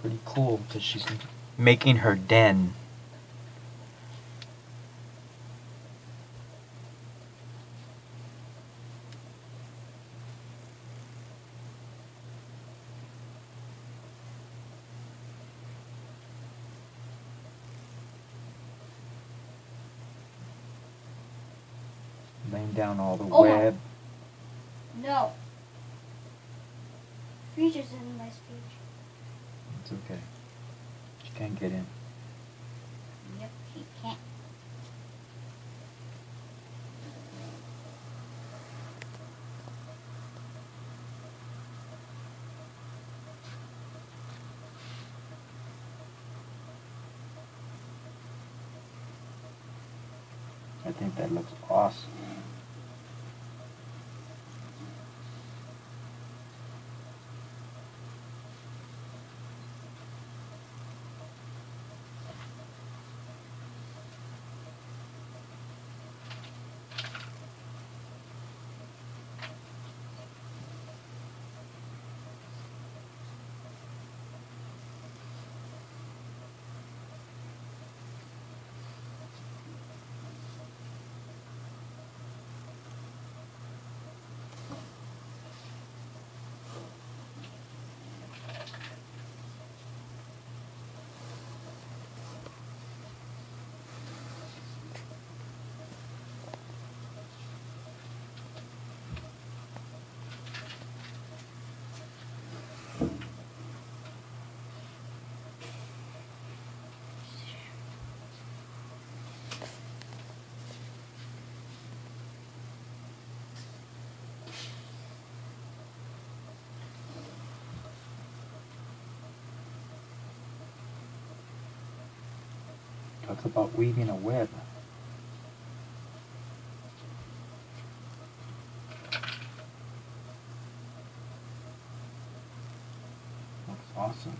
Pretty cool because she's making her den. Laying down all the Oh my- web. No. Features in my speech. It's okay. Can't get in. Yep, she can't. I think that looks awesome. It's about weaving a web. That's awesome.